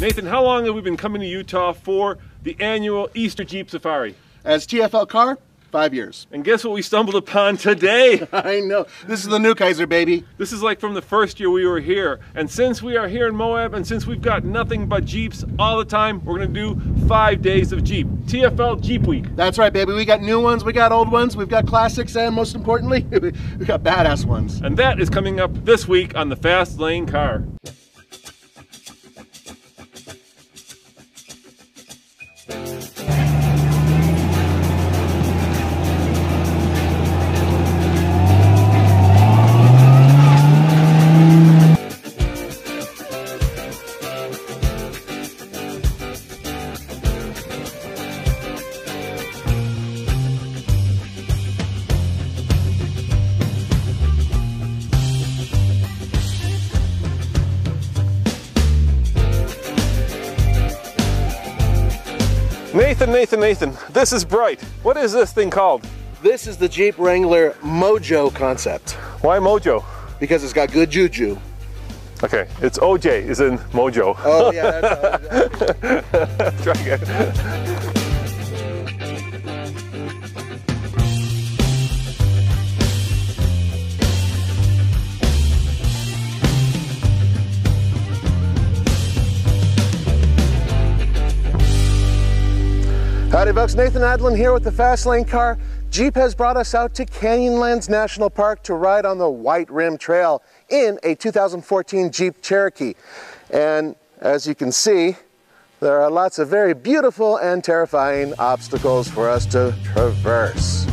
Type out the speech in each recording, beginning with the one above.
Nathan, how long have we been coming to Utah for the annual Easter Jeep Safari? As TFL car, five years. And guess what we stumbled upon today? I know. This is the new Kaiser, baby. This is like from the first year we were here. And since we are here in Moab and since we've got nothing but Jeeps all the time, we're gonna do five days of Jeep. TFL Jeep Week. That's right, baby. We got new ones, we got old ones, we've got classics, and most importantly, we got badass ones. And that is coming up this week on the Fast Lane Car. Nathan, Nathan, Nathan, this is bright. What is this thing called? This is the Jeep Wrangler Mojo concept Why Mojo? because it's got good juju. Okay, it's OJ is in Mojo. Oh, yeah, that's Try again. Howdy folks, Nathan Adlen here with the Fast Lane car. Jeep has brought us out to Canyonlands National Park to ride on the White Rim Trail in a 2014 Jeep Cherokee. And as you can see, there are lots of very beautiful and terrifying obstacles for us to traverse.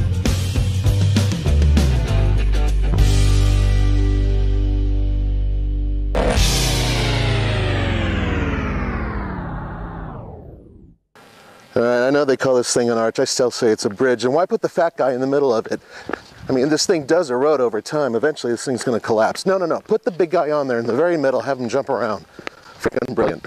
I know they call this thing an arch. I still say it's a bridge. And why put the fat guy in the middle of it? I mean, this thing does erode over time. Eventually, this thing's going to collapse. No, no, no. Put the big guy on there in the very middle. Have him jump around. Freaking brilliant.